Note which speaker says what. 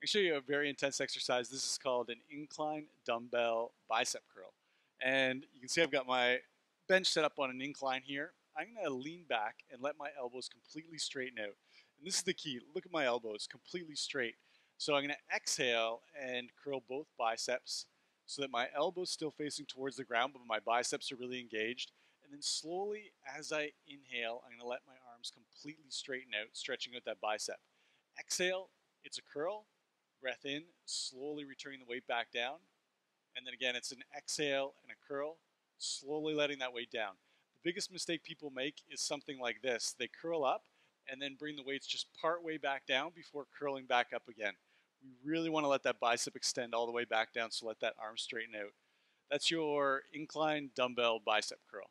Speaker 1: To show you a very intense exercise. This is called an incline dumbbell bicep curl. And you can see I've got my bench set up on an incline here. I'm going to lean back and let my elbows completely straighten out. And this is the key. Look at my elbows, completely straight. So I'm going to exhale and curl both biceps so that my elbow's still facing towards the ground, but my biceps are really engaged. And then slowly, as I inhale, I'm going to let my arms completely straighten out, stretching out that bicep. Exhale, it's a curl. Breath in, slowly returning the weight back down. And then again, it's an exhale and a curl, slowly letting that weight down. The biggest mistake people make is something like this. They curl up and then bring the weights just part way back down before curling back up again. We really want to let that bicep extend all the way back down, so let that arm straighten out. That's your incline dumbbell bicep curl.